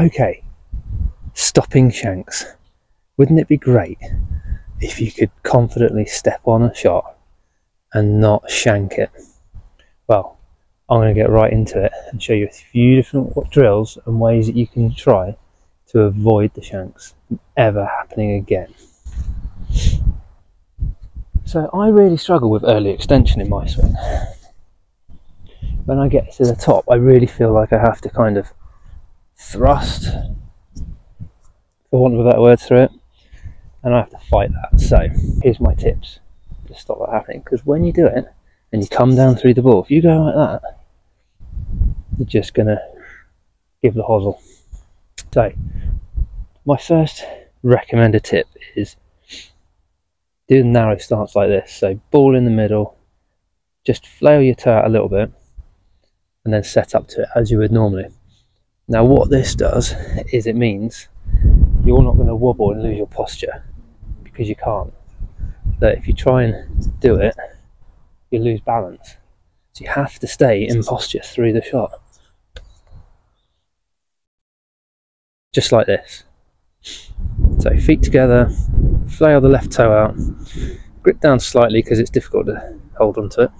Okay, stopping shanks. Wouldn't it be great if you could confidently step on a shot and not shank it? Well, I'm going to get right into it and show you a few different drills and ways that you can try to avoid the shanks ever happening again. So I really struggle with early extension in my swing. When I get to the top, I really feel like I have to kind of thrust, for want of a better word, through it, and I have to fight that. So here's my tips to stop that happening. Because when you do it and you come down through the ball, if you go like that, you're just gonna give the hosel. So my first recommended tip is do the narrow stance like this. So ball in the middle, just flail your toe out a little bit and then set up to it as you would normally. Now what this does is it means you're not going to wobble and lose your posture because you can't. That if you try and do it, you lose balance. So you have to stay in posture through the shot. Just like this. So feet together, flail the left toe out, grip down slightly because it's difficult to hold onto it.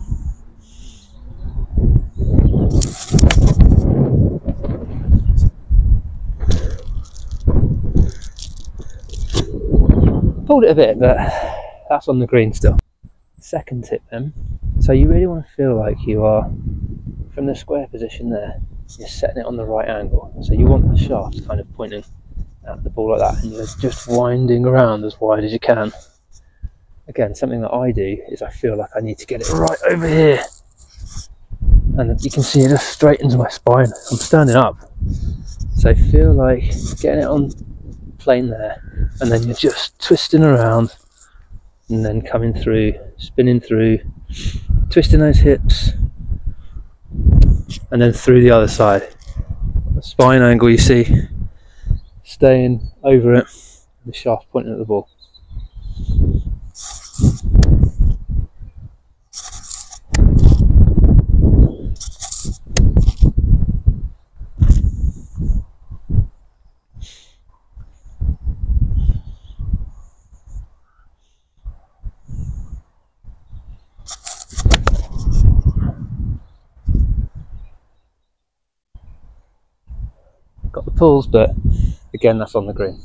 Pulled it a bit, but that's on the green still. Second tip then. So you really want to feel like you are from the square position there, you're setting it on the right angle. So you want the shaft kind of pointing at the ball like that and you're just winding around as wide as you can. Again, something that I do is I feel like I need to get it right over here. And you can see it just straightens my spine. I'm standing up. So I feel like getting it on plane there and then you're just twisting around and then coming through, spinning through, twisting those hips and then through the other side. The spine angle you see staying over it, the shaft pointing at the ball. Got the pulls, but Again, that's on the green.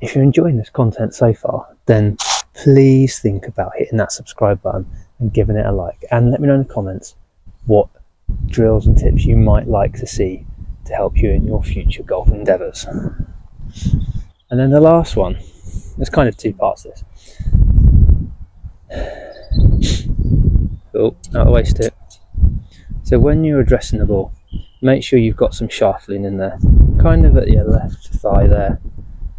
If you're enjoying this content so far, then please think about hitting that subscribe button and giving it a like. And let me know in the comments what drills and tips you might like to see to help you in your future golf endeavours. And then the last one, there's kind of two parts to this. Oh, of the way stick. So when you're addressing the ball, make sure you've got some shaft lean in there, kind of at your left thigh there.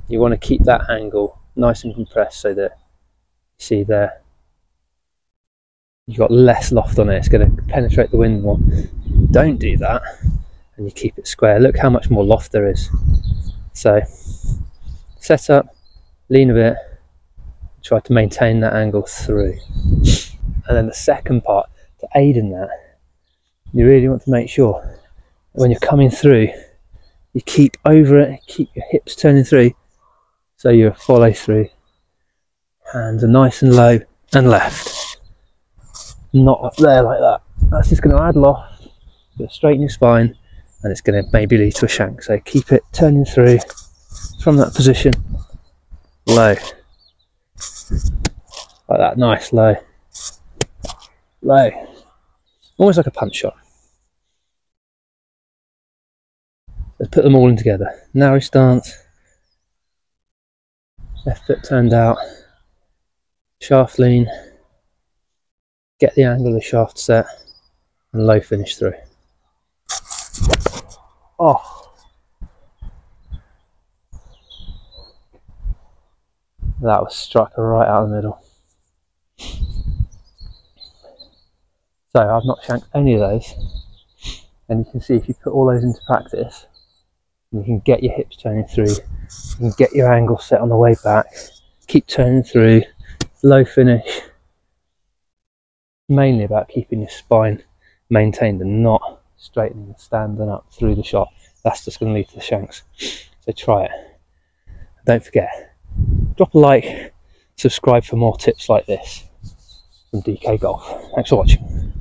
You want to keep that angle nice and compressed so that you see there you've got less loft on it, it's going to penetrate the wind more. Don't do that and you keep it square. Look how much more loft there is. So set up, lean a bit, try to maintain that angle through. And then the second part aid in that. You really want to make sure when you're coming through you keep over it keep your hips turning through so you follow through. Hands are nice and low and left. Not up there like that. That's just going to add loft straighten your spine and it's going to maybe lead to a shank. So keep it turning through from that position. Low. Like that nice low. Low almost like a punch shot Let's put them all in together. Narrow stance, left foot turned out, shaft lean, get the angle of the shaft set, and low finish through. Oh. That was struck right out of the middle. So I've not shanked any of those. And you can see if you put all those into practice, you can get your hips turning through, you can get your angle set on the way back, keep turning through, low finish. Mainly about keeping your spine maintained and not straightening and standing up through the shot. That's just going to lead to the shanks. So try it. Don't forget, drop a like, subscribe for more tips like this from DK Golf. Thanks for watching.